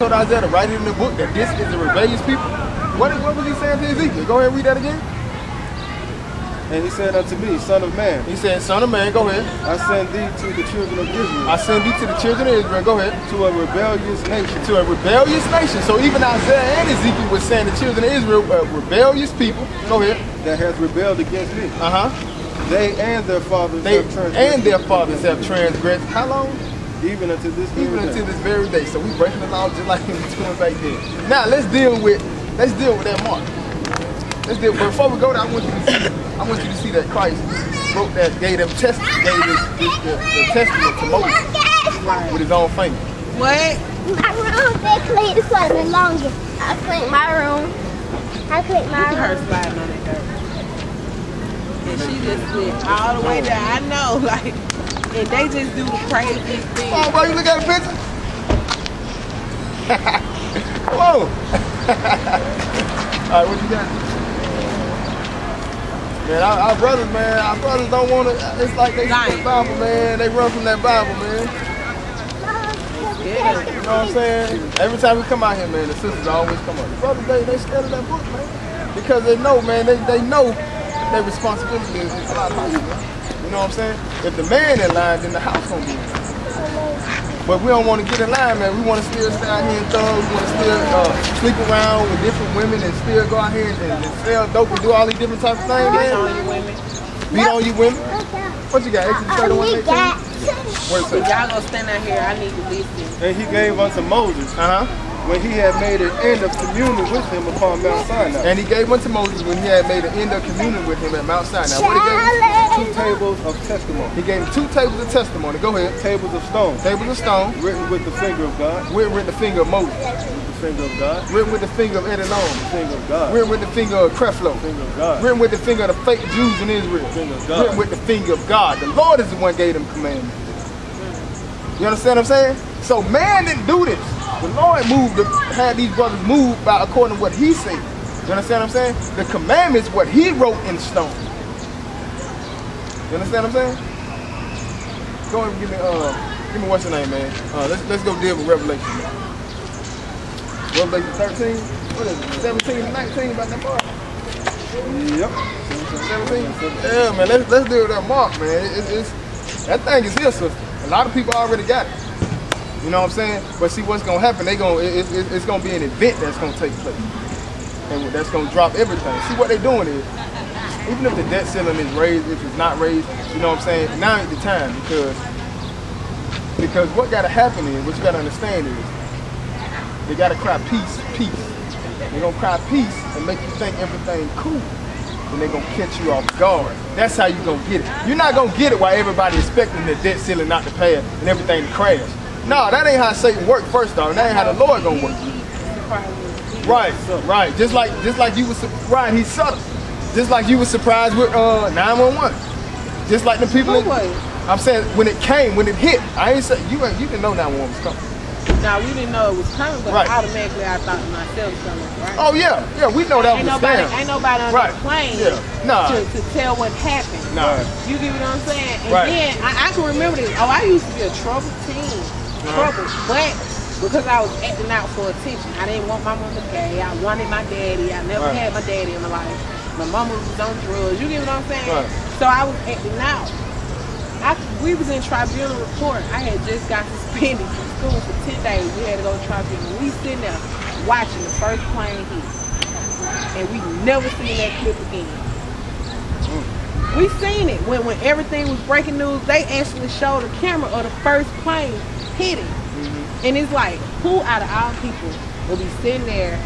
told Isaiah to write it in the book that this is the rebellious people. What, what was he saying to Ezekiel? Go ahead and read that again. And he said unto me, Son of man, He said, Son of man, go ahead. I send thee to the children of Israel, I send thee to the children of Israel. Go ahead. to a rebellious nation. To a rebellious nation. So even Isaiah and Ezekiel were saying the children of Israel were rebellious people. Go ahead. that has rebelled against me. Uh huh. They and their fathers They have transgressed and their fathers have transgressed. How long? Even unto this very Even day. until this very day. So we breaking the law just like he was doing back then. Now let's deal with let's deal with that mark. Let's deal. But before we go there, I want you to see. I want you to see that Christ wrote that gave them test gave this, this, the, the testament to Moses with his own finger. What? My room they clean for the longest. I clean my room. I clean my Look at her room. sliding on that dirt. And she just went all the way down. I know, like, and they just do the craziest thing. Come on, bro, you look at the picture. On. All right, what you got? Man, our, our brothers, man, our brothers don't want to. It's like they Lying. the Bible, man. They run from that Bible, man. Yeah. You know what I'm saying? Every time we come out here, man, the sisters always come up. The brothers, they, they scared of that book, man. Because they know, man, they, they know their responsibility is a lot higher, man. You know what I'm saying? If the man in line, then the house gonna be in line. But we don't want to get in line, man. We want to still stay out here and thug. We want to still uh, sleep around with different women and still go out here and, and sell dope and do all these different types of things, Beat on man. you women. Beat on you women. What you got? 18, 31, I need 18? that. What is But it? y'all gonna stand out here, I need to listen. And he gave unto Moses Uh huh. when he had made an end of communion with him upon Mount Sinai. And he gave unto Moses when he had made an end of communion with him at Mount Sinai. What he gave him? Two tables of testimony, He gave him two tables of testimony. Go ahead. tables of stone, Tables of stone, written with the finger of God, written with the finger of Moses, with the finger of God, written with the finger of Edom, the finger of God, written with the finger of Creflo, finger of God, written with the finger of the fake Jews in Israel, finger of God. written with the finger of God. The Lord is the one gave them commandments. You understand what I'm saying? So man didn't do this. The Lord moved, to, had these brothers move by according to what he said. You understand what I'm saying? The commandments, what he wrote in stone. You understand what I'm saying? Go ahead and give me, uh, give me what's your name, man? Uh, let's let's go deal with Revelation. Revelation 13. What is it? 17 19 about that mark. Yep. 17. Yeah, man. Let's let's deal with that mark, man. It's, it's that thing is here, sister. A lot of people already got it. You know what I'm saying? But see, what's gonna happen? They gonna it, it, it's gonna be an event that's gonna take place, and that's gonna drop everything. See what they're doing is, even if the debt ceiling is raised, if it's not raised, you know what I'm saying? Now ain't the time because because what gotta happen is, what you gotta understand is, they gotta cry peace, peace. They're gonna cry peace and make you think everything cool. And they're gonna catch you off guard. That's how you gonna get it. You're not gonna get it while everybody expecting the debt ceiling not to pass and everything to crash. No, that ain't how Satan work first off. That ain't how the Lord gonna work. Right, right. Just like just like you was right, he subtle. Just like you was surprised with uh 911. Just like the people Who in- was? I'm saying when it came, when it hit, I ain't say you ain't you didn't know 911 was coming. Now we didn't know it was coming, but Right. automatically I thought to myself something, right? Oh yeah, yeah, we know that ain't was nobody, ain't nobody on Right. the plane Yeah. Nah. to, to tell what happened. Nah. You get what I'm saying? And Right. then I, I can remember this. Oh, I used to be a troubled teen. Trouble. But because I was acting out for attention, I didn't want my mom to pay. I wanted my daddy. I never Right. had my daddy in my life. My mama was on drugs. You get what I'm saying? Right. So I was acting out. I, we was in tribunal report. I had just got suspended from school for 10 days. We had to go to tribunal. We sitting there watching the first plane hit. And we never seen that clip again. We seen it when when everything was breaking news. They actually showed a camera of the first plane hitting, Mm-hmm. and it's like, who out of all people will be sitting there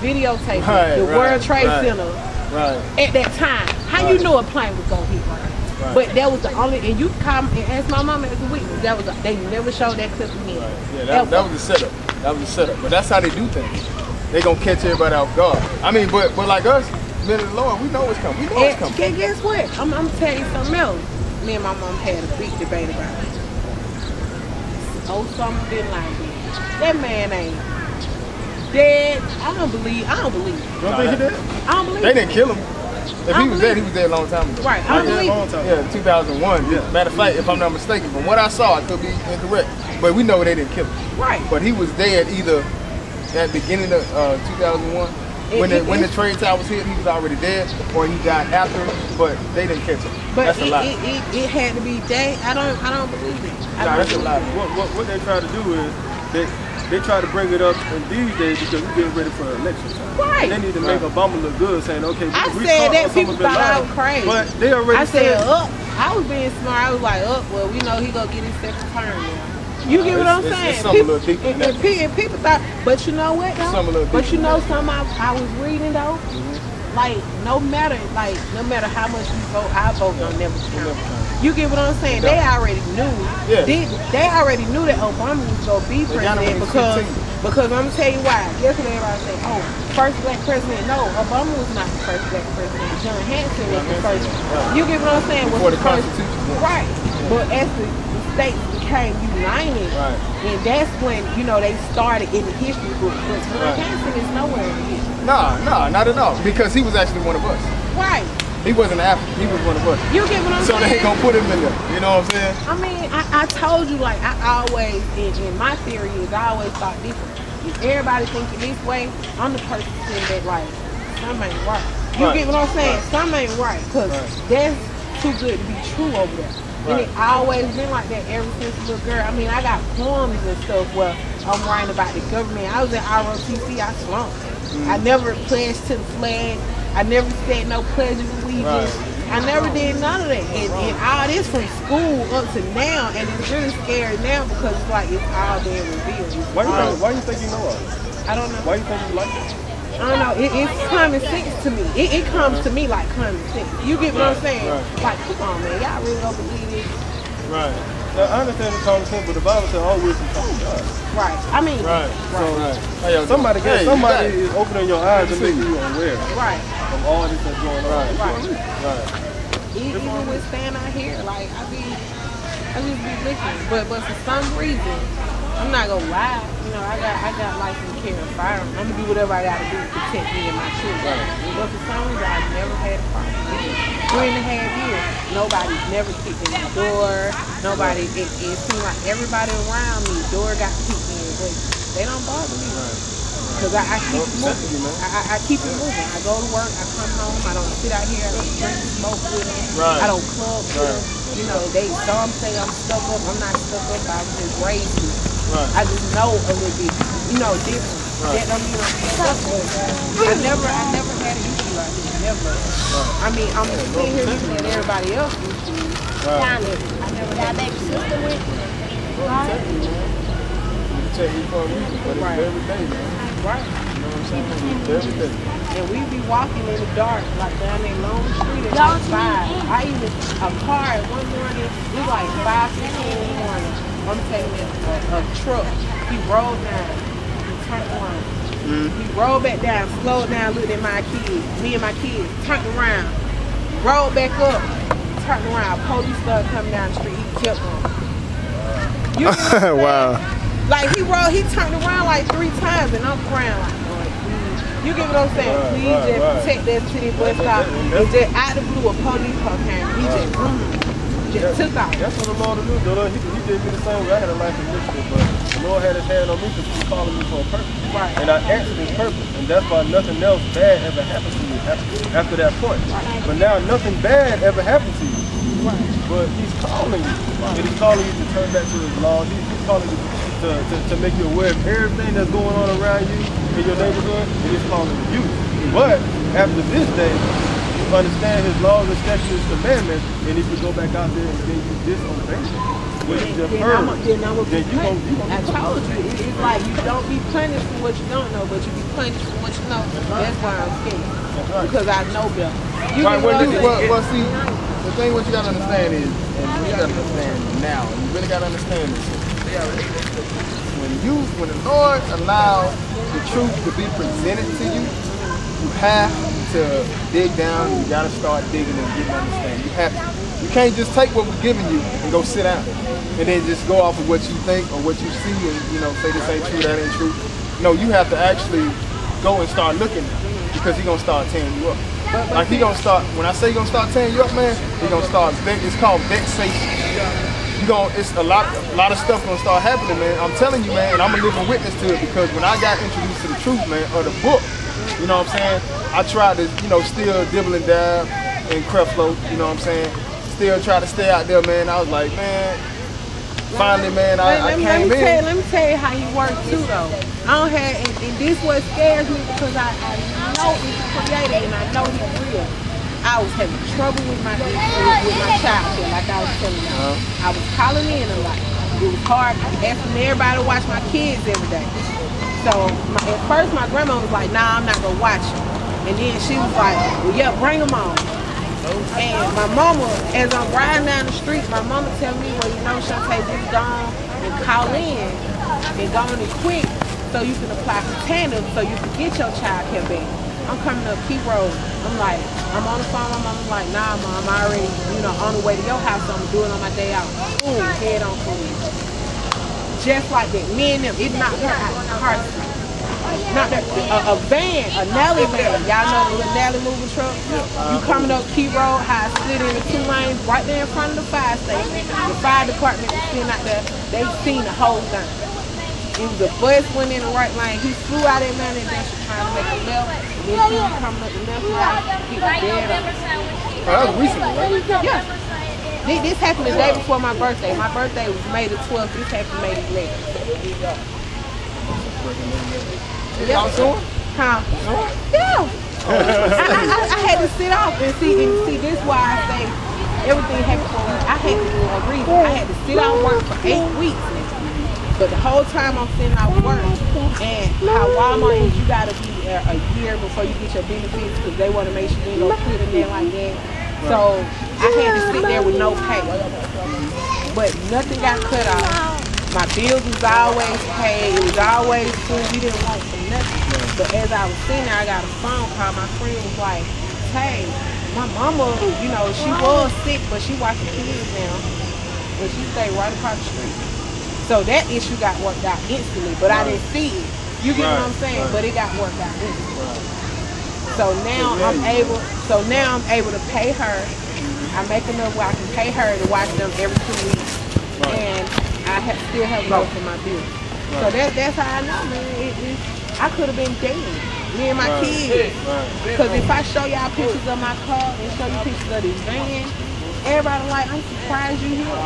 videotaping Right, the right, World Trade right. Center Right. at that time? How you Right. knew a plane was gonna hit? Right. But that was the only, and you come and ask my mama as a witness. That was a, they never showed that clip again. Right. Yeah, that, that was a setup. That was a setup. But that's how they do things. They gonna catch everybody off guard. I mean, but but like us, men of the Lord, we know what's coming. We know And what's coming. gu- guess what? I'm, I'm telling you something else. Me and my mom had a big debate about it. Osama bin Laden. That man ain't dead. I don't believe. I don't believe. You don't think he did? I don't believe. They didn't kill him. If he was dead, he was dead a long time ago. Right. I don't believe. long it. time. Yeah, 2001. Yeah. Matter of fact, if I'm not mistaken, from what I saw, I could be incorrect. But we know they didn't kill him. Right. But he was dead either at the beginning of uh, 2001. When the, It- it- when the it- trade towers hit, he was already dead, or he died after, but they didn't catch him. But that's a it, lie. it, it, it had to be day. I don't I don't believe it. I Nah, don't that's a lie. What, what, what they try to do is they they try to bring it up in these days because we're getting ready for election time. Right. And they need to make Right. Obama look good, saying, okay, we, I we said that, people bin thought I Laden. was crazy. But they already I said, said, up. I was being smart. I was like, up. Well, we know he gonna get his second term now. You get what I'm it's- saying? it's something a people, and, and, and people thought, but you know what? Though? Something a little but you know, that. some I, I was reading though. Mm-hmm. Like no matter, like no matter how much you vote, I vote don't never count. You get what I'm saying? They already knew. Yeah. They, they already knew that Obama was gonna be They got him president because 15. because I'm gonna tell you why. Guess what everybody say? Oh, first black president. No, Obama was not the first black president. John Hanson was the first. You get what I'm saying? Was Before the first- Constitution. Right. But as the, the states became united, Right. and that's when you know they started in the history book. But John Right. Hanson is nowhere in the history. Nah, nah, not at all. Because he was actually one of us. Right. He wasn't an African. He was one of us. You get what I'm So saying? they ain't gonna put him in there. You know what I'm saying? I mean, I, I told you, like, I always, and, and my theory is I always thought different. If everybody thinking this way, I'm the person saying that, like, something ain't right. You Right. get what I'm saying? Right. Something ain't right, because Right. that's too good to be true over there. And it always been like that ever since a little girl. I mean, I got poems and stuff where I'm writing about the government. I was in ROTC, I slumped. I never pledged to the flag. I never said no pledge of allegiance. Right. I never did none of that. And, and all this from school up to now, and it's really scary now because it's like it's all being revealed. Why you, all- think, um, why you think you know us? I don't know. Why you think you like us? I don't know. It, it's common sense to me. It, it comes to me like common sense. You get what I'm saying? right. Like, come on, man. Y'all really don't believe this? Right. Now, I understand the common sense, but the Bible said all wisdom comes from God. Right. I mean, Right. So Right. Somebody, doing? Hey, you somebody got it. is opening your eyes and making you aware right. of all this that's going on. Right. Right. E- Even with staying out here, like I be, I just be listening. But but for some reason, I'm not gonna lie. You know, I got I got license to carry a firearm. I'm gonna do whatever I gotta do to protect me and my children. But for some reason, I've never had a problem. Three and a half years, nobody's never kicked in the door. Nobody. It, it seemed like everybody around me, door got kicked in, but they don't bother me. Cause I, I keep it moving. I, I, I keep it moving. I go to work. I come home. I don't sit out here. I don't drink, smoke with them. Right. I don't club with Right. You know, they some say I'm stuck up. I'm not stuck up. I was just raised. Right. I just know a little bit. You know, different. That don't mean I'm stuck up. I never, I never had an issue like I mean, I'm sitting here looking at everybody else issues. Down but I never That had baby sister went. You take me for a reason, but it's Right. every day, man. right. You know what I'm saying? It's every day. And we be walking in the dark, like down that long street at like five. I even a car at one morning, it was like five fifteen in the morning. I'm taking you, a, a truck. He rolled down, he turned around. Mm-hmm. He rolled back down, slowed down, looked at my kids, me and my kids, turned around, rolled back up, turned around. Police started coming down the street. He kept on. You know what I'm saying? Wow. Like he rolled, he turned around like three times, and I'm crying like, Lord, please. You get what I'm saying? Right, please right, just right. protect that city bus stop. And just out the blue, a police car came. He just, boom, just took off. That's what the Lord will do. Lord, he, he did me the same way. I had a life in Michigan, but the Lord had his hand on me because he was calling me for a purpose. Right. And I answered his purpose. And that's why nothing else bad ever happened to me after, after that point. Right. But now nothing bad ever happened to you. Right. But he's calling you. And he's calling you to turn back to his law. He's, he's calling you to, to, to make you aware of everything that's going on around you in your neighborhood. And he's calling you. But after this day, understand his laws and statutes and commandments. And if you go back out there and then you disobey him, what you just Then heard, I'm, then I'm gonna then you gon' punished. you gon' I told you, it's like you don't be punished for what you don't know, but you be punished for what you know. That's why I'm scared. right. Because I know better. You Right, get what well, I'm this- saying? well, well, see, the thing what you gotta understand is, and you gotta understand now, and you really gotta understand this. When you, when the Lord allows the truth to be presented to you, you have to dig down. You gotta start digging and getting understanding. You have to. You can't just take what we're giving you and go sit down, and then just go off of what you think or what you see, and you know say this ain't true, that ain't true. No, you have to actually go and start looking because He's gonna start tearing you up. Like he gonna start when I say he gonna start tearing you up, man, he gonna start it's called vexation. you gon' it's a lot a lot of stuff gonna start happening, man. I'm telling you, man, and I'm a living witness to it because when I got introduced to the truth, man, of the book, you know what I'm saying? I tried to, you know, still dibble and dab in Creflo, you know what I'm saying? Still try to stay out there, man. I was like, man, finally, man, I, I let, me, came let, me tell, in. let me tell you how he works too, though. I don't have, and, and this what scares me because I, I know he's creative and I know he's real. I was having trouble with my with, my child care, like I was telling you. Uh-huh. I was calling in a lot. It was hard asking everybody to watch my kids every day. So my, at first, my grandma was like, "Nah, I'm not gonna watch them." And then she was like, "Well, yeah, bring them on." And my mama, as I'm riding down the street, my mama tell me, well, you know, Shantae, just go and call in and go on and quick so you can apply for TANF so you can get your child care back. I'm coming up Key Road. I'm like, I'm on the phone. My mama's like, nah, mom, I already, you know, on the way to your house. So I'm doing it on my day out. Boom, head on police. Just like that. Me and them, it knocked her out of the car. Not that, a, a van, a Nelly van. Y'all know the little Nelly moving truck? You coming up Key Road, how I slid in the two lanes right there in front of the fire station. The fire department was sitting out there. They seen the whole thing. It was a bus went in the right lane. He flew out at man and then she trying to make a left. And then she was coming up the left lane. He was dead on. Oh, that was recently, right? Yeah. This, happened the day before my birthday. My birthday was May the 12th. This happened May the 11th. Y'all it? Huh? Yeah. I, I, I, had to sit off and see and see this why I say everything happened for me. I had to do a reason. I had to sit out work for eight weeks. But the whole time I'm sitting out work and how Walmart is you gotta be there a year before you get your benefits because they want to make sure you don't quit in there like that. So I had to sit there with no pay. But nothing got cut off. My bills was always paid. It was always food. We didn't want for nothing. But as I was sitting there, I got a phone call. My friend was like, hey, my mama, you know, she was sick, but she watching kids now. And she stayed right across the street. So that issue got worked out instantly, but I didn't see it. You get what I'm saying? right. But it got worked out instantly. So now I'm able. So now I'm able to pay her. I make enough where I can pay her to watch them every two weeks, and I have, still have enough for my bills. So that that's how I know, man. It, it, I could have been dead, me and my Right. kids. Right. Because if I show y'all pictures of my car and show you pictures of this van, everybody like, I'm surprised you here.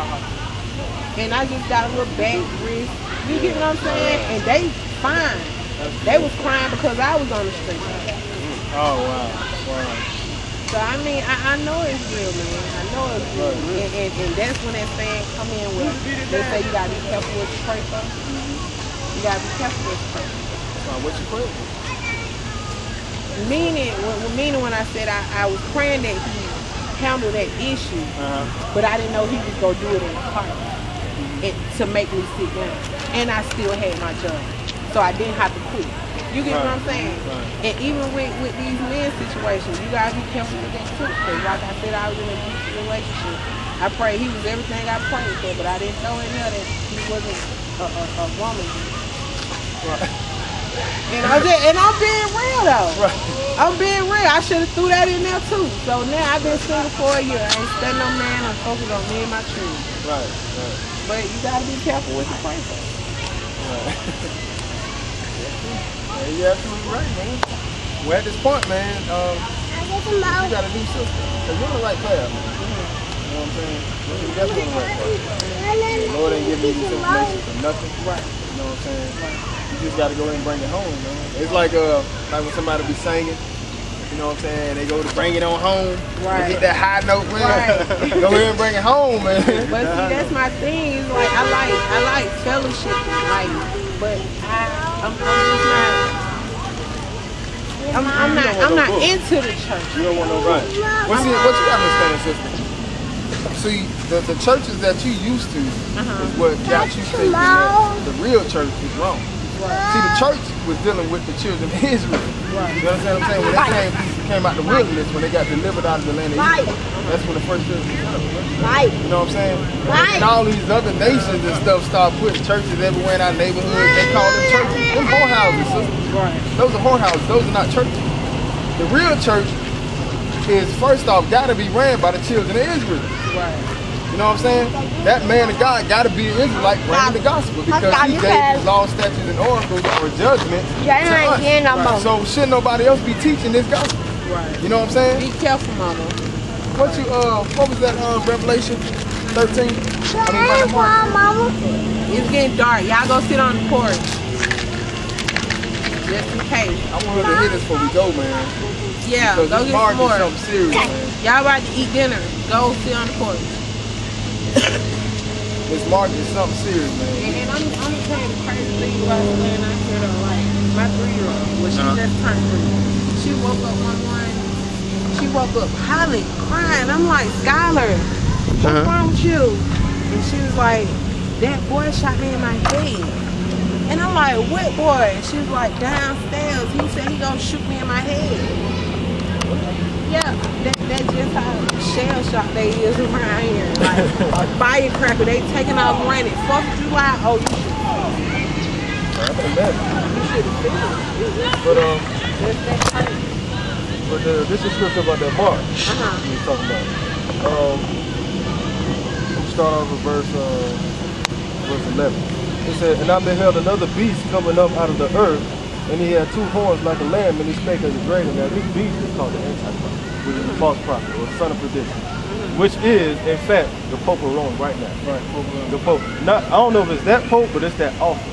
And I just got a little back wrist. You get what I'm saying? And they fine. They was crying because I was on the street. Oh wow. Wow. So I mean, I, I know it's real, man. I know it's real. And, and, and that's when that saying come in with, they say you gotta be careful what you pray for. You gotta be careful what you pray for. What you put? Meaning, when, meaning when I said I, I was praying that he handle that issue, Uh-huh. but I didn't know he was gonna do it in the and, to make me sit down. And I still had my job, so I didn't have to quit. You get what I'm saying? Right. And even with, with these men situations, you gotta be careful with that too. Cause like I said, I was in a relationship. I pray he was everything I prayed for, but I didn't know in there that he wasn't a, a, a woman. And I'm just, and I'm being real though. I'm being real. I should have threw that in there too. So now I've been single for a year. I ain't studying no man. I'm focused on me and my children. Right. Right. But you gotta be careful what you pray for. Yeah, you're absolutely right, man. Well, at this point, man, um, you gotta do something. Cause you're on the right path, man. You know what I'm saying? You're definitely on the right path. The Lord ain't giving you this information for nothing. Right. You know what I'm saying? You just gotta go ahead and bring it home, man. It's like uh, like when somebody be singing. You know what I'm saying? They go to bring it on home. Right. Hit that high note, man. Right. go ahead and bring it home, man. But see, that's my thing. Like I like I like fellowship, like, but I I'm, I'm not. I'm, I'm not I'm not into the church. You don't want no right. Well, see, what you gotta understand, sister. See, the, the churches that you used to uh-huh. is what got you thinking that the real church is wrong. See, the church was dealing with the children of Israel. You understand what I'm saying? When they came, came out the wilderness, when they got delivered out of the land of Egypt, that's when the first church was set. Right. You know what I'm saying? Right. And all these other nations and stuff start putting churches everywhere in our neighborhood. They call them churches. Them whorehouses, sister. Right. Those are whorehouses. Those are not churches. The real church is first off got to be ran by the children of Israel. Right. You You know what I'm saying? That man of God got to be an Israelite bringing the gospel because he gave have- law, statutes, and oracles or judgments Yeah, to us. hearing no more. So shouldn't nobody else be teaching this gospel? Right. You know what I'm saying? Be careful, mama. What you uh, what was that uh, Revelation 13? I mean, Hey, Mama. It's getting dark. Y'all go sit on the porch. Just in case. I want her to hear this before we go, man. Yeah, Because go this get Mark some more. serious. Y'all about to eat dinner. Go sit on the porch. This Mark is something serious, man. And, and I'm, I'm gonna you the crazy thing about laying out here though, like my three-year-old, when she Uh-huh. just turned three. She woke up one morning, she woke up hollering, crying. I'm like, Skylar, what's Uh-huh. wrong with you? And she was like, that boy shot me in my head. And I'm like, what boy? And she was like, downstairs. He said he gonna shoot me in my head. Yeah, that, that's just how shell shock they is around here. Like firecracker, they taking off running. Fourth of July, oh, you should, I can you should have. But um, Just that tight. but uh, this is scripture about that Mark Uh-huh. we was talking about. Um, start off with verse uh, verse 11. It said, And I beheld another beast coming up out of the earth, and he had two horns like a lamb, and he spake as a dragon. Now this beast is called the Antichrist, which is the false prophet, or son of perdition, which is, in fact, the Pope of Rome right now. Right. The Pope. Not, I don't know if it's that Pope, but it's that office.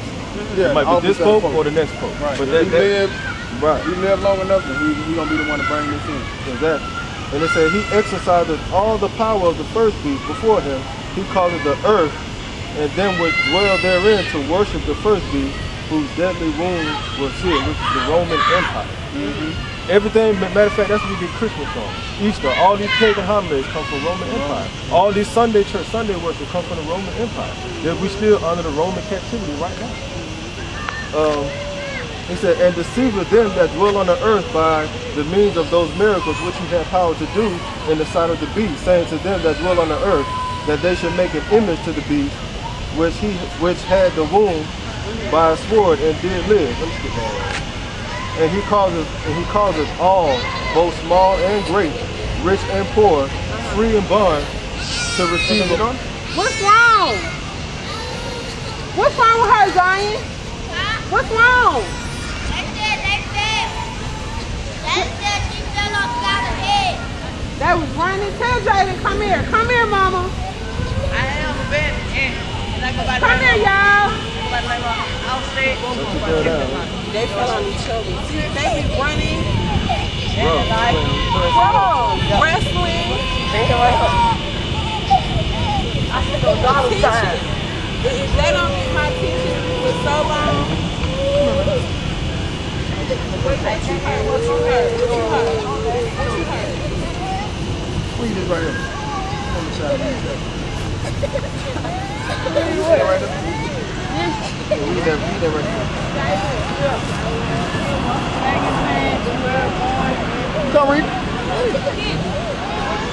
Yeah, it might be this Pope, Pope. or the next Pope. Right. But that, he that, live, right. he live long enough, then he, he gonna be the one to bring this in. Exactly. And it said he exercised all the power of the first beast before him. He called it the earth and them which dwell therein to worship the first beast, whose deadly wound was here, which is the Roman Empire. Mm-hmm. Everything, matter of fact, that's where we get Christmas from. Easter, all these pagan holidays come from Roman Empire. All these Sunday church, Sunday worship come from the Roman Empire. Yet we still under the Roman captivity right now. Um, he said, and deceiveth them that dwell on the earth by the means of those miracles which he had power to do in the sight of the beast, saying to them that dwell on the earth that they should make an image to the beast, which he which had the wound by a sword and did live. Let me skip that. And he causes and he causes all, both small and great, rich and poor, free and bond, to receive it. What's wrong? What's wrong with her, Zion? What's wrong? They said, they said, they said she fell upside her head. That was running. Tell Jaden, come here. Come here, mama. I am a bad and like Come here, y'all. like like I'll say They fell on each other. See, they be running. And like, bro, wrestling. Attention. If they don't get my attention for so long. What you heard? What you heard? What you heard? What you heard? Read this right here. On the side. Read that right Yeah, Read that, read right there. Come read.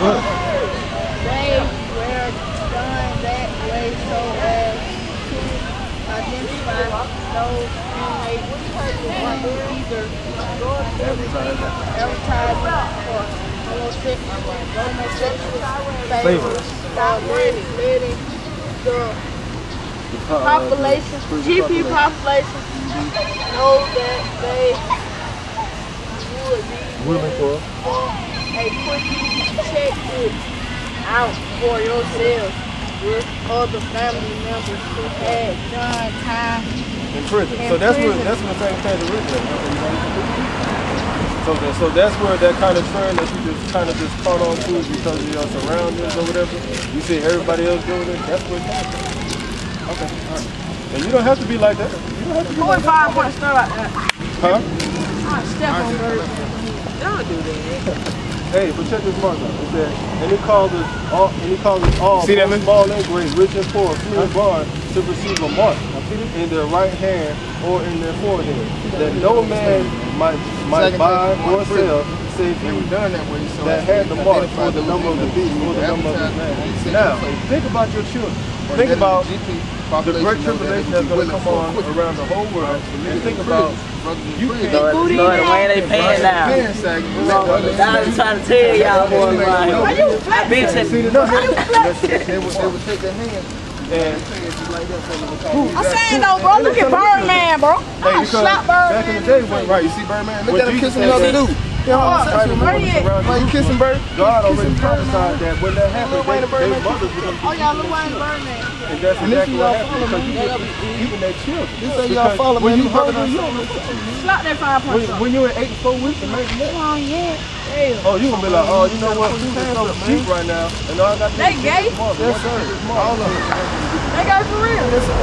Go ahead. They were done that way so as to identify those who may either Advertising. for homosexual, Favors. letting the population, GP population, know that they would be Willing for a quick check it out for yourself with other family members who had done time. in prison. In so that's where prison. that's where things change originated. So that, so that's where that kind of trend that you just kind of just caught on to because of your surroundings or whatever. You see everybody else doing it. That's where it comes from. Okay, all right. And you don't have to be like that. You don't have to be like that. Five point star like that. Huh? Oh, Step on bird. Don't do that. Hey, but check this mark out. It said, and he called us all, and he called us all, See that, man? small and great, rich and poor, free and bond, to receive a mark in their right hand or in their forehead, that no man might might buy or sell, save They he done that way so that as had to the mark identify or the number of the beast or the number of the Advertising. man. Now, think about your children. Think about GP. population great tribulation they that's going to come willing on for around the whole world. And think about you can't booty Lord, in the way there. they paying now. I was trying to tell y'all boys, man. I been See saying, the number? They would, they would take their hand and like that. so they would- I'm saying though, bro, look at Birdman, bro. Hey, I because slap back in the day Right, you see Birdman? Look When at him kissing said another dude. You know what I'm saying? Where he. Why you kissing Bird? God already prophesied that when that happened, Lil they, and their Birdman. mothers were going to Oh yeah, Lil Wayne Birdman. And that's And exactly y'all what happened follow, because man. you get even their children. This ain't y'all Because follow, when man. you You hungry, hungry, you you Slap that five when, when you're in eight, and four weeks, imagine that. Come on, oh, yeah. Oh, you gonna be like, oh, you know what? Food is so cheap right now, and all I got to do They is gay? get this mother. Yes, sir. I get this mother, All of them. They got for real. Yes, sir.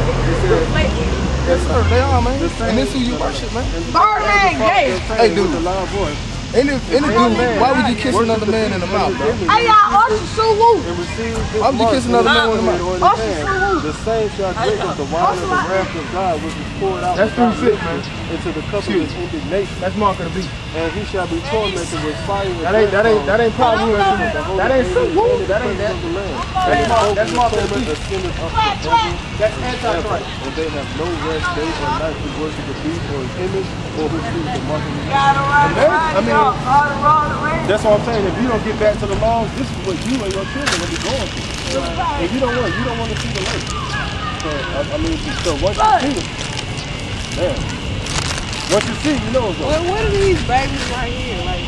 Yes, sir. They are, man. And this who you worship, man. Birdman gay. Hey, dude. With a loud voice. Any, any dude, why would you kiss another man in the mouth, bro? Hey y'all, Usher Sulu. And receive this Why would you kiss another man in in the mouth? hand or in his hand. The same shall drink of the wine of the wrath of God, which is poured out That's without three six, measure into the cup of his indignation. That's Mark of the Beast. And he shall be tormented with fire and That ain't, that ain't, that ain't probably brimstone. what it is. That ain't so woo. That ain't that. That's Mark- that's Mark of the torment Beast. ascended up forever That's and Antichrist. And they have no rest day or night to worship the beast or his image or who sees the mark of his I mean, That's what I'm saying. If you don't get back to the laws, this is what you and your children will be going through. If you don't want, you don't want to see the lake. So I, I mean, so once you see it, man. Once you see, you know it's over. What, what are these babies right here? Like,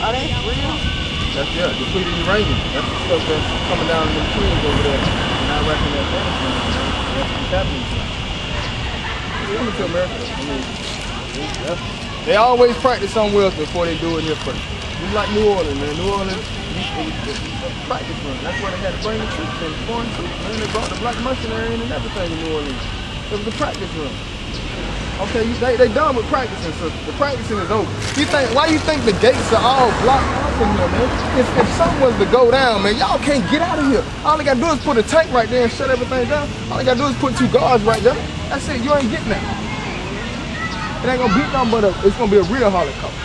are they real? that's yeah, depleted uranium. That's the stuff that's coming down in the trees over there. And I reckon that's Afghanistan. That's what's happening. Coming to America. I mean, yeah. They always practice somewhere else before they do it here first. Just like New Orleans, man. New Orleans, practice run. That's where they had to bring the troops in, foreign troops. Man, they brought the black mercenary in and everything in New Orleans. It was a practice run. Okay, they, they done with practicing, so the practicing is over. You think why you think the gates are all blocked off in here, man? If, if something was to go down, man, y'all can't get out of here. All they gotta do is put a tank right there and shut everything down. All they gotta do is put two guards right there. That's it. You ain't getting that. It ain't gonna be nothing but a, it's gonna be a real holocaust.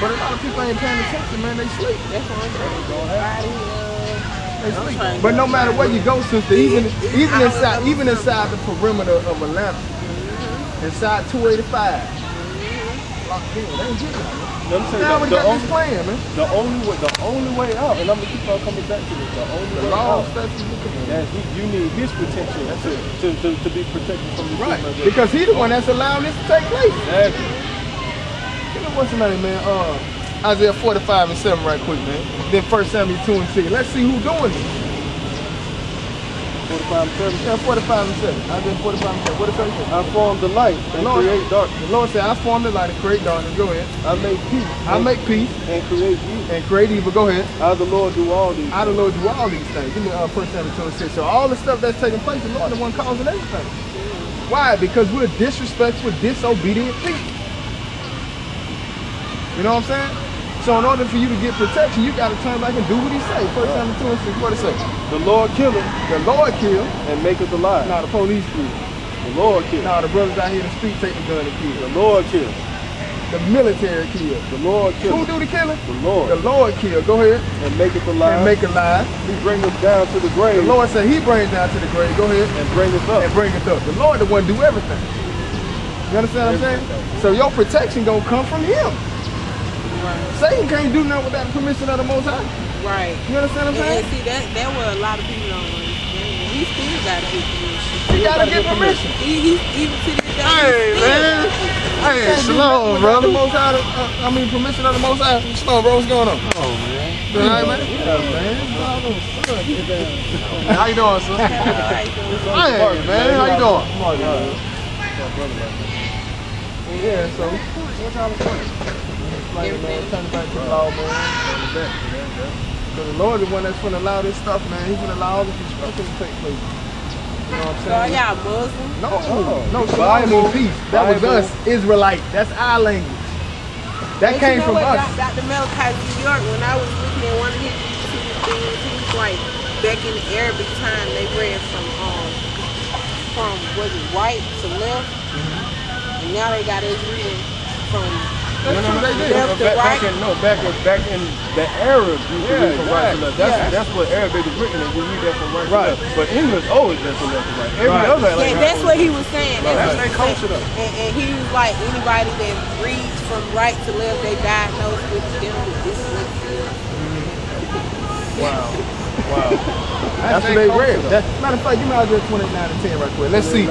But a lot of people ain't paying attention, man. They sleep. That's what I'm saying. They sleep. But no matter where you go, sister, even even inside even inside the perimeter of Atlanta, inside 285. Locked in. They ain't getting out. Let me tell Now you, we the, the, only, man. the only way, the only way out, and I'm gonna keep on coming back to this. The only The way out statutes, look at that. he, you need his protection to, to, to, to be protected from the Right. Because he the one that's allowing this to take place. Exactly. You know what's the name, man? Uh, Isaiah 45 and 7 right quick, man. Then 1 Samuel 2 and 6. Let's see who doing this. 45 7. Yeah, 45 and 7. Isaiah 45 and 7. What does it say? I formed the light and Lord- create darkness. The Lord said, I formed the light and create darkness. Go ahead. I make peace. I make peace and create evil. and create evil. Go ahead. I, the Lord, do all these. I the Lord do all these things. Give me uh, 1 Samuel 2 and 6. So all the stuff that's taking place, the Lord the one causing everything. Why? Because we're disrespectful, disobedient people. You know what I'm saying? So in order for you to get protection, you got to turn back and do what he say. 1 Samuel 2 and 6. What it say? The Lord kill killeth The Lord kill, and make maketh alive. now the police kill. The Lord killeth. Now the brothers out here in the street take the gun and kill. The Lord killeth. The military kill. The Lord kill. Who do the killing? The Lord. The Lord kill. Go ahead. And maketh alive. And make it alive. He bring us down to the grave. The Lord said he brings down to the grave. Go ahead. And bringeth up. and bring it up. The Lord the one do everything. You understand what I'm saying? So your protection gonna come from him. Satan can't do nothing without the permission of the Most High. Right. You understand what I'm saying? and see that that what a lot of people don't understand. He still gotta get permission. You gotta get permission. He, he even to this day. Hey man, hey shalom, brother. The Most High, uh, I mean permission of the Most High. Shalom, bro. What's going on? Oh man. All right, man. Yeah, man. How you doing, sir? Hey, man. How you doing? Come Yeah, so what y'all was saying? Like, man, turn back to the law, man. Because the Lord is the one that's gonna allow this stuff, man. He's gonna allow all this destruction to take place. You know what I'm So y'all Muslim? No, Oh. no, shalom means peace. That was us, Israelite. That's our language. That But came you know from what, us. Doc- Dr. Malachi New York, when I was looking at one of his YouTube things, he was like, back in the Arabic time, they read from um from was it right to left, Mm-hmm. and now they got us reading from That's no, true, no, they did. Left back, right. back in no back in back in the Arabs used to Yeah, read from right to left. That's yeah. that's what Arabic is written and we read that from right, Right. to left. But English always been from left to right. Every Right. other Yeah, that's what he was saying. That's That's their culture though. And, and he was like, anybody that reads from right to left, they diagnosed with them with dyslexia. Wow. Wow. That's what they read. Matter of fact, give me Isaiah 29 and 10 right quick. Let's see.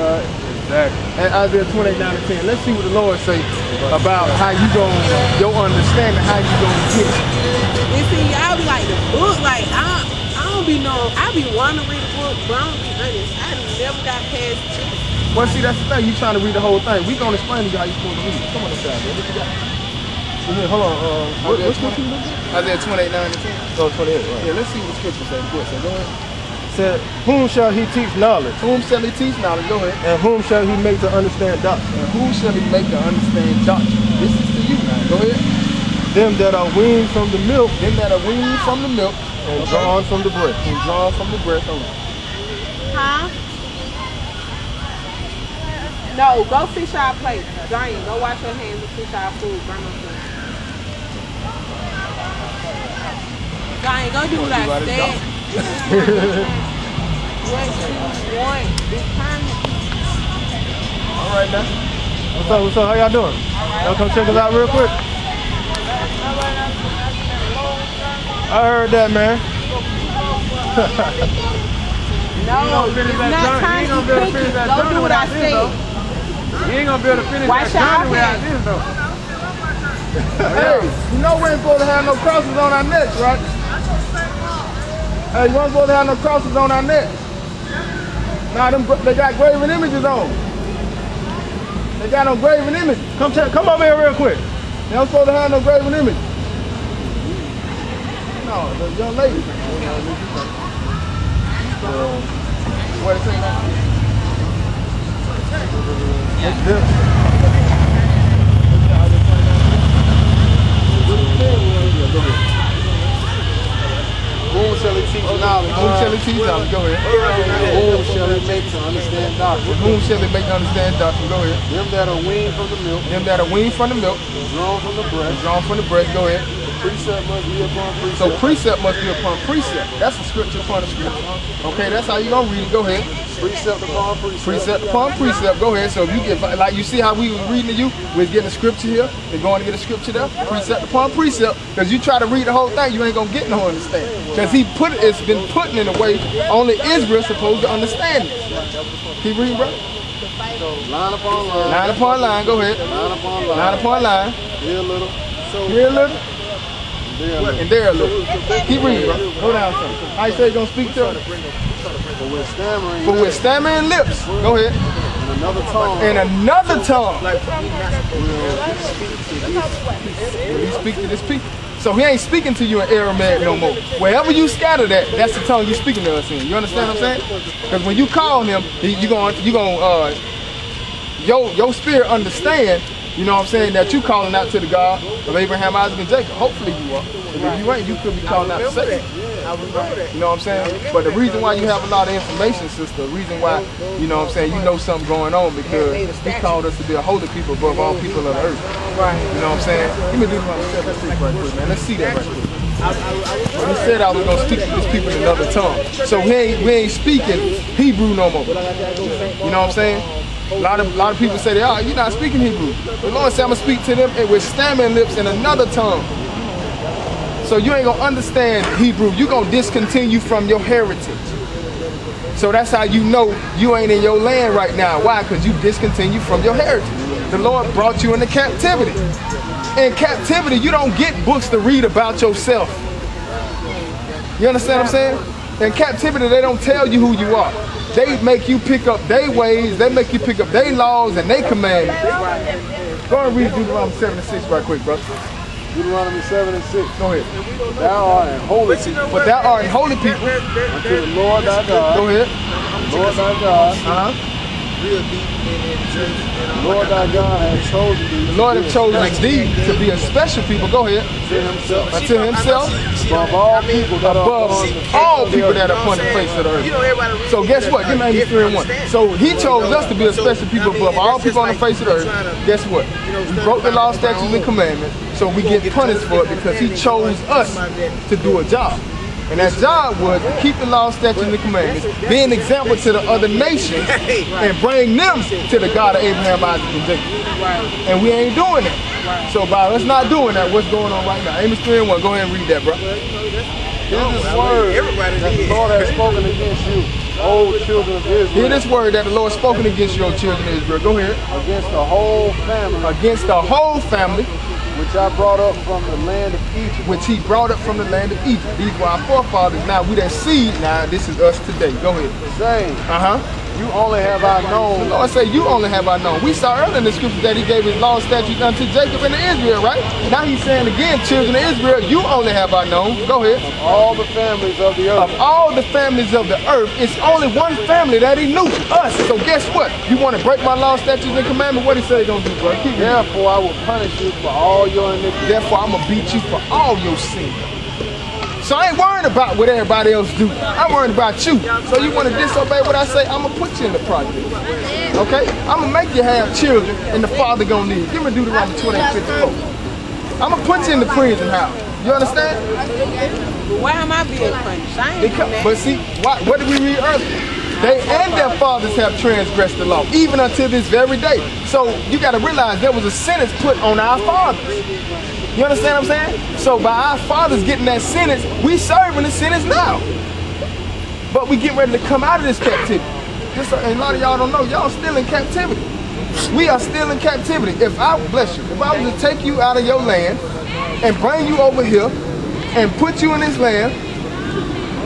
Exactly. And Isaiah 29 and 10. Let's see what the Lord say about how you going your understanding, how you gonna get it. And see, y'all be like the book, like I, I don't be know, I be wanting to read a book, but I'm gonna be honest, I never got past two. Well, see, that's the thing. You trying to read the whole thing. We gonna explain to you how you supposed to read it. Come on inside, man. What you got? Yeah, hold on. Uh, what, Isaiah what's what you looking at? Isaiah 28, 9 and 10. Oh, 28, right. Yeah, let's see what the scripture says. Go ahead, say, go ahead. Said, whom shall he teach knowledge? Whom shall he teach knowledge? Go ahead. And whom shall he make to understand doctrine? And who shall he make to understand doctrine? This is to you now. Go ahead. Them that are weaned from the milk Them that are weaned from the milk and drawn from the breast. and drawn from the breast. Hold on. Huh? No, go fish our plate. Zion, go wash your hands and fish our food. Burn my food. Zion, go do what I do what I said. What you want. Determine. All right now. What's up? What's up? How y'all doing? Y'all come check us out real quick. I heard that, man. No, it's not time to ain't gonna be able to finish it. that Go do what I without this, though. You ain't gonna be able to finish Wash that journey without this, though. Hey, you know we ain't supposed to have no crosses on our necks, right? Hey, you supposed to have no crosses on our necks. Now them they got graven images on. They got no graven images. Come, check, come over here real quick. They don't supposed to have no graven images. No, the young lady. Uh, what it now? What's this? Whom shall he teach knowledge? Whom shall he teach knowledge? Go ahead. Whom shall he make to understand doctrine? Whom shall he make to understand doctrine? Go ahead. Them that are weaned from the milk, Them that are weaned from the milk, drawn from the breast, drawn from the breast. Go ahead. Precept must be upon precept. So precept must be upon precept. That's a scripture upon a scripture. Okay, that's how you gonna read it. Go ahead. precept upon precept. Precept upon precept. Go ahead. So if you get like you see how we was reading to you, we was getting a scripture here. They're going to get a scripture there. Precept upon precept. Because you try to read the whole thing, you ain't gonna get no understanding. Because he put it, it's been put in a way only Israel's supposed to understand it. Keep reading, bro. So line upon line. Line upon line. Go ahead. Line upon line. Line upon line. Here a little. Here little There a little. And there a little. Keep reading, bro. Go down some. How you say you gonna speak to him? For with stammering But with lips stammering lips. Go ahead. and another tongue. in another tongue. Will he speak to this people? So he ain't speaking to you in Aramaic no more. Wherever you scatter that, that's the tongue you speaking to us in. You understand what I'm saying? Because when you call him, you going you going uh your your spirit understand. You know what I'm saying that you calling out to the God of Abraham, Isaac, and Jacob. Hopefully you are. But if you ain't, you could be calling out to Satan. You know what I'm saying? But the reason why you have a lot of information, sister, the reason why, you know what I'm saying, you know something going on because he called us to be a holy people above all people the earth. Right. You know what I'm saying? Give me Deuteronomy 7 6 right quick, man. Let's see that right quick. When he said I was gonna speak to these people in another tongue. So we ain't we ain't speaking Hebrew no more. You know what I'm saying? A lot of lot of people say, oh, you're not speaking Hebrew. The Lord said I'm gonna speak to them with stammering lips in another tongue. So you ain't gonna understand Hebrew. you gonna discontinue from your heritage. So that's how you know you ain't in your land right now. Why? Because you discontinue from your heritage. The Lord brought you into captivity. In captivity, you don't get books to read about yourself. You understand what I'm saying? In captivity, they don't tell you who you are. They make you pick up their ways, they make you pick up their laws and their commands. Go and read Deuteronomy 7 and 6 right quick, brother. Deuteronomy 7 and 6. Go ahead. Thou art an holy people But thou art holy people. unto the Lord thy God. Go ahead. Lord thy God. Uh-huh. Real deep in, in church. And, um, Lord thy God has chosen thee. The Lord has chosen thee to be a special people. Go ahead. to himself. Unto himself, Above all people that are above upon the face all people that are upon the face of the earth. So guess what? Give me kind of 3 and 1. So he chose us to be a special people I mean, above all people on the face of the earth. Guess what? you know, He broke the the law, statutes, and commandments. So we get get punished for it because he chose us to do a job. And that job was to keep the law, statutes, and the commandments, be an example to the other nations, and bring them to the God of Abraham, Isaac, and Jacob. And we ain't doing that. So by us not doing that, what's going on right now? Amos 3 and 1. Go ahead and read that, bro. Hear this word Everybody that the. Lord has spoken against you, O children of Israel. Hear this word that the Lord has spoken against your children of Israel. Go ahead. against the whole family Against the whole family, which I brought up from the land of Egypt. which he brought up from the land of Egypt. These were our forefathers. Now we that seed. Now this is us today. Go ahead. saying, Uh huh. You only have I The known Lord say, You only have I known. We saw earlier in the scriptures that He gave His law statutes unto Jacob and to Israel, right? Now He's saying again, children of Israel, you only have I known. Go ahead. all the families of the Of earth. all the families of the earth, it's only one family that He knew, us. So guess what? You want to break my law, statutes, and commandments? What He say He gonna do, bro? Therefore I will punish you for all your iniquities. Therefore, I'm gonna beat you for all your sin. So I ain't worried about what everybody else do. I'm worried about you. So you want to disobey what I say? I'm gonna put you in the project. Okay? I'm gonna make you have children, and the father gonna leave. Give me Deuteronomy 28, 54. I'm gonna put you in the prison house. You understand? Why am I being punished? I ain't that. but see, what, what did we read earlier? They and their fathers have transgressed the law, even until this very day. So you got to realize there was a sentence put on our fathers. You understand what I'm saying? So by our fathers getting that sentence, we serving the sentence now. But we get ready to come out of this captivity. Just and a lot of y'all don't know, y'all still in captivity. We are still in captivity. If I bless you, if I was to take you out of your land and bring you over here and put you in this land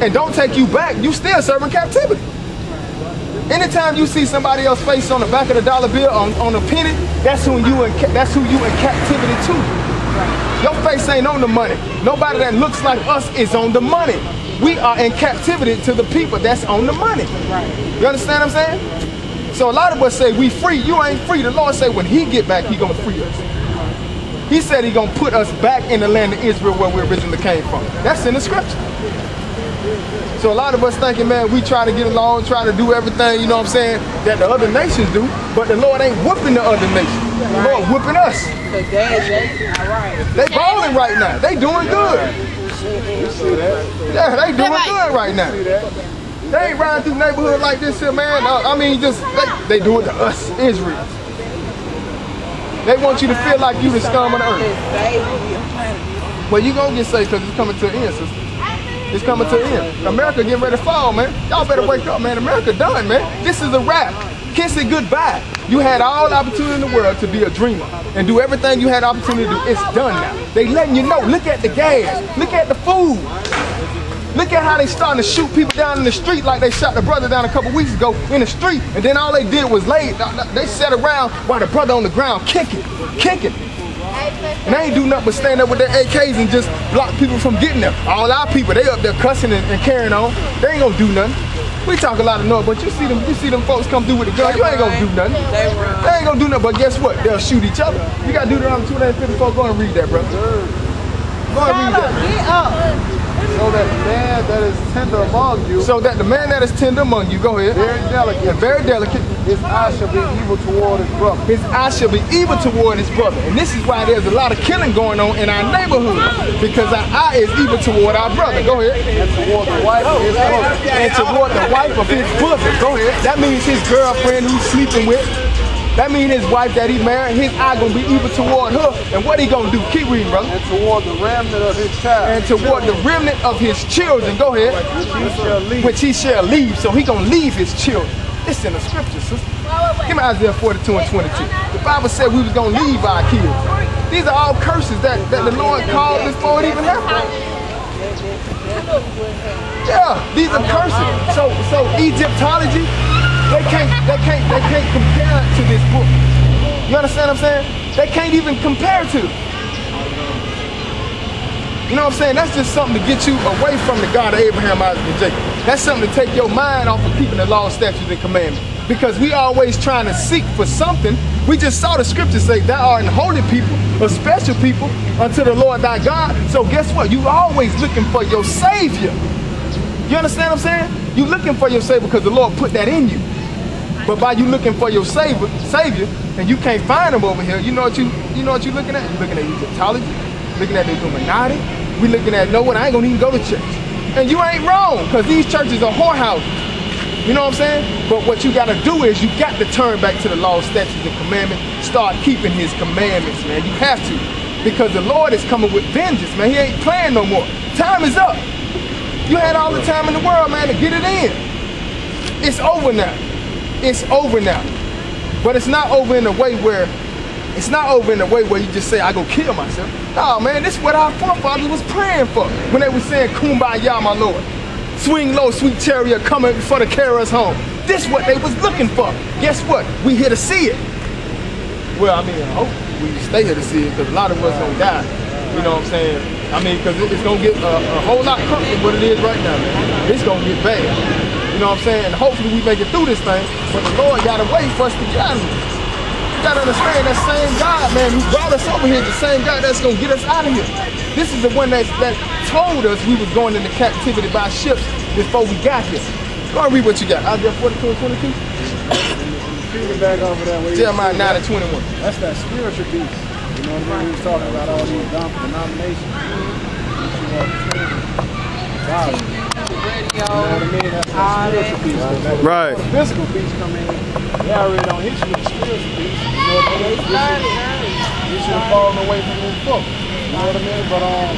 and don't take you back, you still serving captivity. Anytime you see somebody else face on the back of the dollar bill on, on a penny, that's who you in that's who you in captivity to. Your face ain't on the money. Nobody that looks like us is on the money. We are in captivity to the people that's on the money. You understand what I'm saying? So a lot of us say we free. You ain't free. The Lord say when He get back, He gonna free us. He said He gonna put us back in the land of Israel where we originally came from. That's in the scripture. So a lot of us thinking, man, we try to get along, try to do everything, you know what I'm saying, that the other nations do, but the Lord ain't whooping the other nations. The Lord whooping us. They, they, all right. They balling right now. They doing good. Yeah, they doing good right now. They ain't riding through neighborhood like this here, man. Uh, I mean, just they, they do it to us, Israel. They want you to feel like you the scum of the earth. They will be. Well, you gonna get saved because it's coming to an end, sister. It's coming to an end. America getting ready to fall, man. Y'all better wake up, man. America done, man. This is a wrap. Kiss it goodbye. You had all the opportunity in the world to be a dreamer and do everything you had opportunity to do. It's done now. They letting you know. Look at the gas. Look at the food. Look at how they starting to shoot people down in the street like they shot the brother down a couple weeks ago in the street, and then all they did was lay. They sat around while the brother on the ground kicking, kicking. And they ain't do nothing but stand up with their AKs and just block people from getting there. All our people, they up there cussing and, and carrying on. They ain't gonna do nothing. We talk a lot of noise, but you see them, you see them folks come through with a gun. You ain't gonna do nothing. They. They ain't gonna do nothing. But guess what? They'll shoot each other. You got Deuteronomy 254. Go and read that, bro. Go and read that. Get up. So that the man that is tender among you, So that the man that is tender among you, go ahead. very delicate, And very delicate. his eye shall be evil toward his brother. His eye shall be evil toward his brother. And this is why there's a lot of killing going on in our neighborhood. Because our eye is evil toward our brother. Go ahead. And toward the wife of his brother. and toward the wife of his bosom. Go ahead. That means his girlfriend who's sleeping with. That means his wife that he married. His eye gonna be evil toward her. And what he gonna do? Keep reading, brother. And toward the remnant of his child. And toward the remnant of his children. Go ahead. which he shall leave. Which he shall leave. So he gonna leave his children. It's in the scriptures, sister. Give me Isaiah 42 and 22. The Bible said we was gonna leave our kids. These are all curses that, that the Lord called before it even happened. Yeah, these are curses. So so Egyptology, they can't they can't they can't compare it to this book. You understand what I'm saying? They can't even compare to. You know what I'm saying? That's just something to get you away from the God of Abraham, Isaac, and Jacob. That's something to take your mind off of keeping the law, statutes, and commandments. Because we always trying to seek for something. We just saw the scripture say, Thou art an holy people, a special people unto the Lord thy God. So guess what? You always looking for your Savior. You understand what I'm saying? You looking for your Savior because the Lord put that in you. But by you looking for your Savior, Savior, and you can't find him over here, you know what you you know what you looking at? You're looking at Egyptology, looking at the Illuminati. We looking at no one. I ain't gonna even go to church. And you ain't wrong, because these churches are whorehouses. You know what I'm saying? But what you gotta do is you got to turn back to the law, statutes, and commandments. Start keeping his commandments, man. You have to. Because the Lord is coming with vengeance, man. He ain't playing no more. Time is up. You had all the time in the world, man, to get it in. It's over now. It's over now. But it's not over in a way where it's not over in a way where you just say, I go kill myself. No, man, this is what our forefathers was praying for when they were saying, Kumbaya, my Lord. Swing low, sweet chariot coming for carry us home. This what they was looking for. Guess what? We here to see it. Well, I mean, I hope we stay here to see it because a lot of us gonna die. You know what I'm saying? I mean, because it's gonna get a, a whole lot than what it is right now, man. It's gonna get bad. You know what I'm saying? And hopefully we make it through this thing. But the Lord got a way for us to get out of it. You gotta understand that same God, man, who brought us over here, the same God that's gonna get us out of here. This is the one that, that told us we was going into captivity by ships before we got here. Go and read what you got. Isaiah 42 and 22. Feeding back over that way. Jeremiah 9 and 21. That's that spiritual beast. You know what I mean? We was talking about all these denominations. God. You know what I mean? That's that spiritual beast. That- Right. Physical beast come in. They already don't hit you with the spiritual beast. You know what I mean? You should have fallen away from this book. You know what I mean? But um,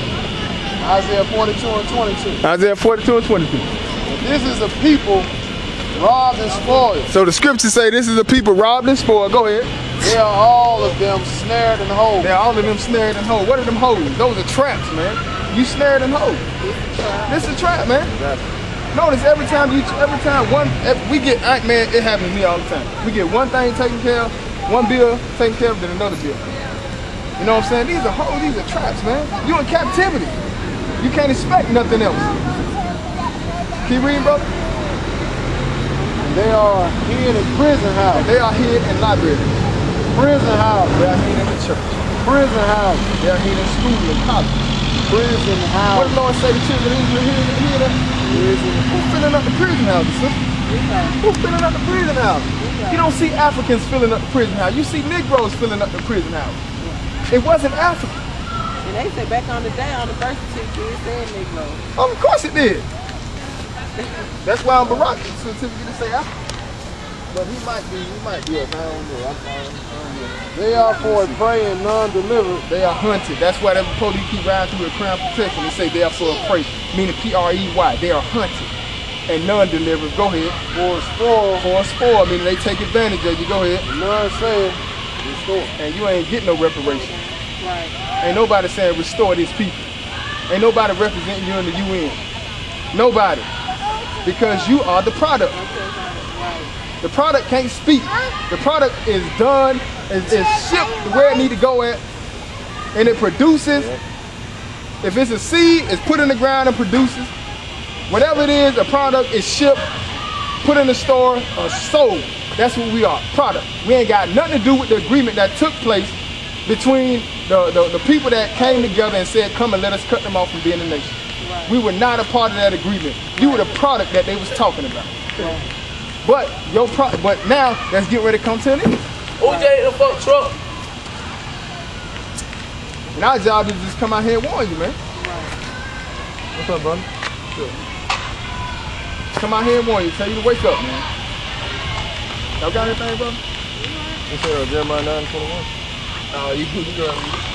Isaiah 42 and 22. Isaiah 42 and 22. This is a people robbed and spoiled. So the scriptures say this is a people robbed and spoiled. Go ahead. They are all of them snared and hold. They're all of them snared and hold. What are them holes? Those are traps, man. You snared and hold. This is a trap, man. Notice every time you, every time one, ev- we get, I- man, it happens to me all the time. We get one thing taken care of, one bill taken care of, then another bill. You know what I'm saying? These are holes, these are traps, man. You in captivity. You can't expect nothing else. Keep reading, brother. They are here in prison house. They are here in library. Prison house. They are here in the church. Prison house. They are here in school and college. Prison house. What house. the Lord say to children of Israel here, here, there? Who's filling up the prison houses, sister? Who's filling up the prison houses? You don't see Africans filling up the prison house. You see Negroes filling up the prison house. It wasn't Africa. And they said back on the day on the birth certificate, it said Negro. Of course it did. That's why on Barack certificate to say Africa. But he might be, he might be a, I don't know. I, I, I don't know. They are for a prey and none delivered. They are hunted. That's why the police keep riding through with crown protection. They say they are for a prey, meaning P-R-E-Y. They are hunted and none delivered. Go ahead. For a spoil, For a spoil, meaning they take advantage of you. Go ahead. none saying, restore. And you ain't getting no reparation. Right. Ain't nobody saying restore these people. Ain't nobody representing you in the UN. Nobody. Because you are the product. The product can't speak. The product is done, is, is shipped where it need to go at, and it produces. If it's a seed, it's put in the ground and produces. Whatever it is, a product is shipped, put in the store, or sold. That's what we are, product. We ain't got nothing to do with the agreement that took place between the, the, the people that came together and said, come and let us cut them off from being a nation. We were not a part of that agreement. You were the product that they was talking about. But your pro- but now let's get ready to come to an end. OJ the fuck truck. And our job is just come out here and warn you, man. What's up, brother? Good. Come out here and warn you, tell you to wake up, man. Y'all got anything, brother? You said Jeremiah 9 21? Oh, you, you go.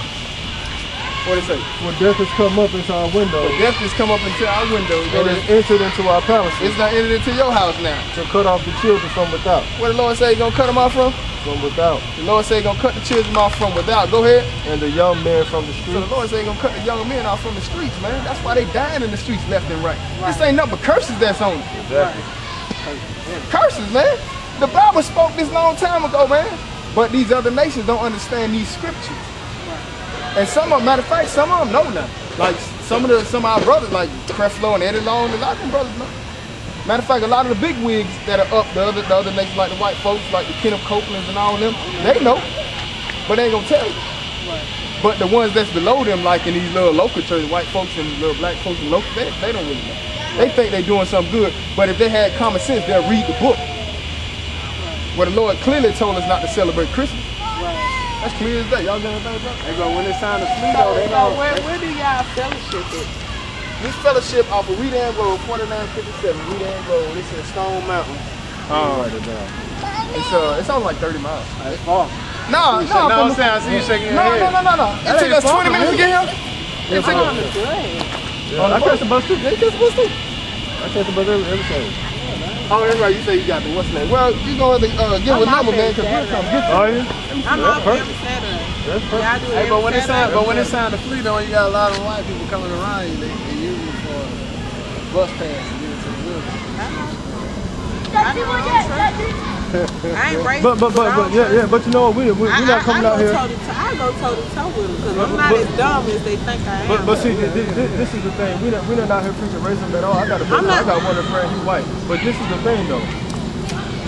What it say? When death has come up into our window, But death has come up into our window. and and has entered into our palaces It's not entered into your house now. to cut off the children from without. What the Lord say he gonna cut them off from? From without. The Lord say he gonna cut the children off from without. Go ahead. And the young men from the streets. So the Lord say he gonna cut the young men off from the streets, man. That's why they dying in the streets left and right. This ain't nothing but curses that's on it. Exactly. Curses, man. The Bible spoke this long time ago, man. But these other nations don't understand these scriptures. And some of them, matter of fact, some of them know now. Like some of the some of our brothers, like Creflo and Eddie Long, a lot of them brothers know. Matter of fact, a lot of the big wigs that are up, the other, the other nations, like the white folks, like the Kenneth Copelands and all them, they know, but they ain't gonna tell you. But the ones that's below them, like in these little local churches, white folks and little black folks and local, they, they don't really know. They think they're doing something good, but if they had common sense, they'll read the book. Where the Lord clearly told us not to celebrate Christmas. That's clear as day. Y'all got anything about They go when it's time to flee though, they so don't. where, where do y'all fellowship at? This fellowship off of Redan Road, 4957, Redan Road. This is Stone Mountain. Um, it's uh, it's only like 30 miles. That's far. No, no, You no, I'm saying, I see you shaking your no, head. No, no, no, no. It took us 20 minutes to get here. It took us. Oh, I catch the bus too. They catch the bus too. I catch the bus every, every day. Oh, that's right. You say you got the what's name? Well, you go to have to uh, give I'm a number, man, every because we'll come get you. Oh yeah. I'm That's off perfect. every Saturday. That's Y'all perfect. do Hey, but when it's time, but when it's time to flee, though, you got a lot of white people coming around you. They, they use you for bus pass to get into the wilderness. I ain't racist. But but but but yeah yeah. But you know what? We we we I, not coming I out here. to. I go toe to toe with them because I'm not but- as dumb as they think I am. But, but see, this, this, this is the thing. We not, we not out here preaching racism at all. I got a I'm brother, I got one of friends, he white. But this is the thing, though.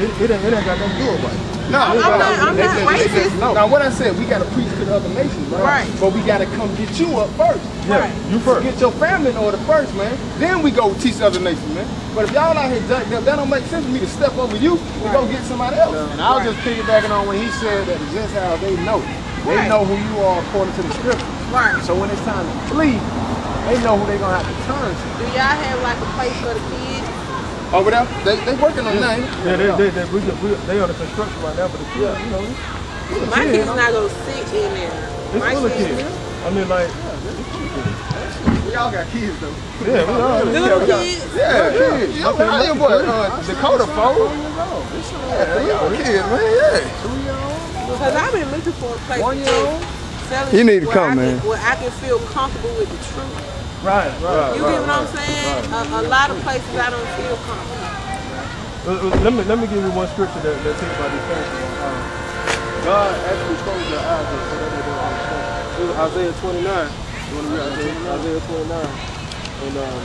It, it, ain't, it ain't got nothing to do with white. No, I'm no, not- no, I'm they not just- they racist. just- no. Now, what I said, we got to preach to the other nations, right? Right. But we got to come get you up first. Yeah, you first. Get your family in order first, man. Then we go teach other nations, man. But if y'all out here jacked up, that don't make sense for me to step over you and go get somebody else. And I was just piggybacking on when he said that the Gentiles, they know. They Right. know who you are according to the scripture. Right. So when it's time to flee, they know who they're going to have to turn to. Do y'all have like a place for the kids? Over there, they, they working on that. ain't Yeah, they they they, we, we, they on the construction right now, but the kids, you know, My kids, kids not gonna sit in there. it's My full of kids. I mean, like. We all got kids, though. yeah, we are. Little kids. Yeah, kids. Yeah, man, how your boy, uh, Dakota, four? Yeah, y'all kids, man, yeah. Two year old. Because I've been looking for a place One year old? sell You need to come, I man. Can, where I can feel comfortable with the truth. Right, right. You get what I'm saying? A, a lot of places I don't feel comfortable. Uh, uh, let me let me give you one scripture that, that talks about these things. Um, God actually closed their eyes so that they don't understand. It was Isaiah 29. You want to read Isaiah, Isaiah 29 and um,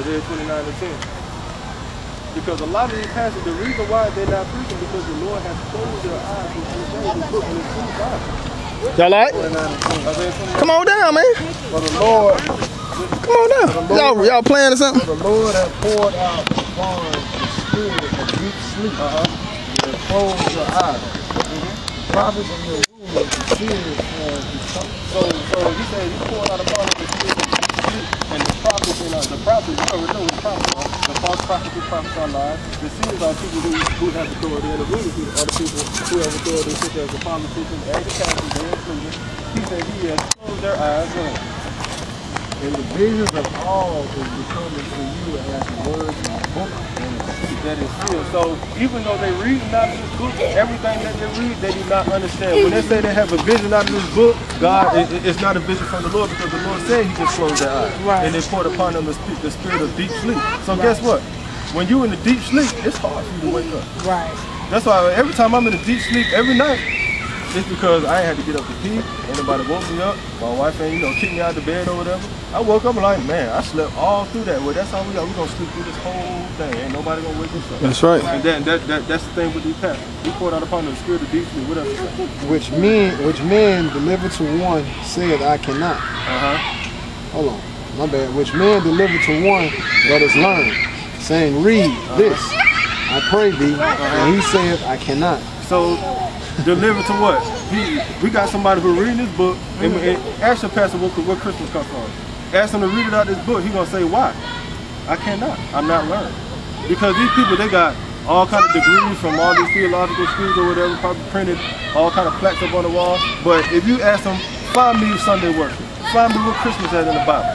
Isaiah 29 and 10. Because a lot of these passages, the reason why they're not preaching because the Lord has closed their eyes to understand the book and the true Bible. Y'all like? Come on down, man. For the Lord, Come on down. Y'all, y'all playing or something? the Lord has poured out upon the spirit of deep sleep. Uh-huh. And closed your eyes. Prophets and your rulers, the have become. So, so poured out upon us the spirit of deep sleep, and the prophets uh, the prophets, you already know what prophets are. The false prophets who prophesy lies. The seers are people who, who have authority, and the rulers are the people who have authority, such as the politicians and the council, they included. He said he has closed their eyes. When? And the visions of all is becoming to you as words in a book. That is still. So even though they read out of this book, everything that they read, they do not understand. When they say they have a vision out of this book, God, it, it- it's not a vision from the Lord because the Lord said He just closed their eyes, Right. and they poured upon them the, the spirit of deep sleep. So guess what? When you're in the deep sleep, it's hard for you to wake up. Right. That's why every time I'm in a deep sleep every night, it's because I ain't had to get up to pee. Ain't nobody woke me up. My wife ain't, you know, kicked me out of the bed or whatever. I woke up like, man, I slept all through that. Well, that's how we are. We're gonna sleep through this whole thing. Ain't nobody gonna wake us up. That's right. And that, that, that that's the thing with these pastors. We poured out upon the spirit of deep sleep. What else? Uh Which men, which men delivered to one said, I cannot. Uh-huh. Hold on, my bad. Which man delivered to one that is learned, saying, Read this, I pray thee. And he said, I cannot. So delivered to what? He, we got somebody who reading this book and, and ask your pastor what, where Christmas comes from. Ask him to read it out this book. He gonna say why? I cannot. I'm not learned. Because these people they got all kind of degrees from all these theological schools or whatever, probably printed all kind of plaques up on the wall. But if you ask them, find me Sunday worship, find me what Christmas has in the Bible,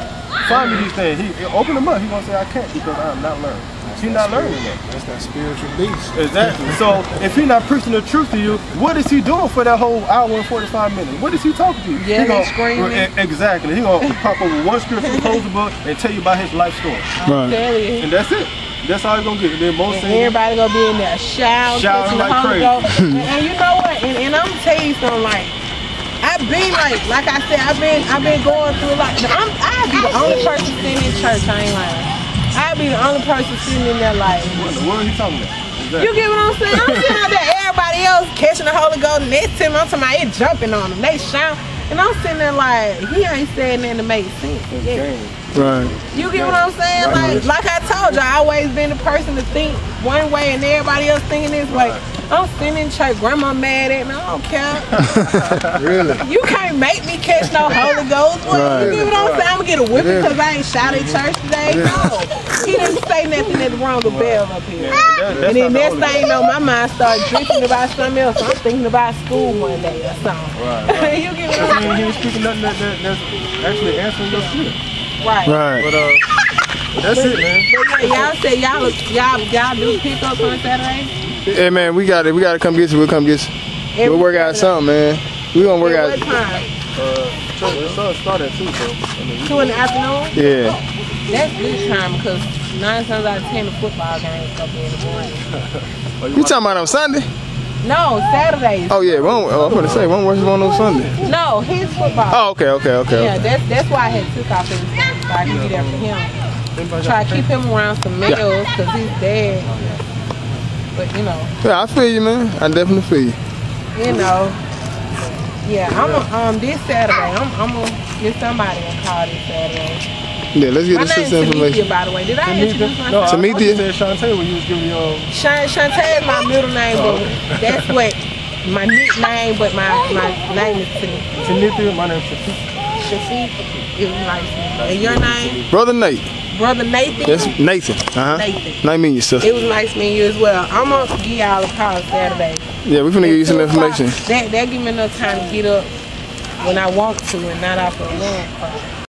find me these things. He open them up. He gonna say I can't because I'm not learned. He not learning that. That's that spiritual beast. Exactly. So if he not preaching the truth to you, what is he doing for that whole hour and 45 minutes? What is he talking to you? he Yelling, gonna, screaming. E- Exactly. He gonna pop over one scripture, close the book, and tell you about his life story. Tell you. And that's it. That's all he's gonna get. And then most And everybody gonna be in there shouting, Shouting like crazy. And, and you know what? And, and I'm gonna tell you something. Like I've been like, like I said, I've been, I've been going through a lot. I'm, I be the only person sitting in church. I ain't lying. I've be the only person sitting in there like, What the world are you talking about? Exactly. you get what I'm saying? I'm sitting out there, everybody else catching the Holy Ghost, and they sitting on somebody, it jumping on them, they shout. And I'm sitting there like, he ain't saying nothing to make sense. Yeah. Right. You get what I'm saying? Like, like I told you, I always been the person to think one way and everybody else thinking this way. I'm in church, grandma mad at me, I don't care. Really? You can't make me catch no Holy Ghost. Well, Right. You get what I'm saying? I'm gonna get a whipping Yeah. because I ain't shot at church today. No. He didn't say nothing that's wrong with Bell up here. That- that's And then the next thing you know, my mind started drifting about something else. I'm thinking about school one day or something. Right, you get what I'm mean, he saying? was speaking nothing that, that, that's actually answering your shit. Right. Right. But uh, but that's it, man. But yeah, y'all say y'all y'all y'all do pickups on Saturday? Hey man, we got it. We gotta come get you. We'll come get you. We'll work out something, man. We gonna work At what out. time? Uh, church it start at two, so I mean, Two in the afternoon? Yeah. That's good time because nine times out of ten the football games gonna be in the morning. You talking about on Sunday? No, Saturdays. Oh yeah. One, oh, I'm gonna say one worse one on Sunday. No, his football. Oh okay, okay, okay. Yeah, okay. that's that's why I had took off every Sunday so I can be there for him. Try to keep him around some meals because he's dead. But you know, Yeah, I feel you, man. I definitely feel you. you know. Yeah, I'm a, um this Saturday. I'm I'm gonna get somebody a call this Saturday. Yeah, let's get My the name's sister Tamithia, information. by the way. Did I introduce No, myself? I, I Tamithia? just said Shantae when you was giving your um, Shan- Shantae is my middle name, but that's what my nickname. But my my name is Tamithia. Timothy. My name's Shafiq. Shafiq. It was nice. And your name, Brother Nate. Brother Nathan. That's Nathan. Uh huh. Nathan. Nice meeting you, sister. It was nice meeting you as well. I'm gonna give y'all a call Saturday. Yeah, we finna give you some At two o'clock. information. That that give me enough time to get up when I want to and not off of one.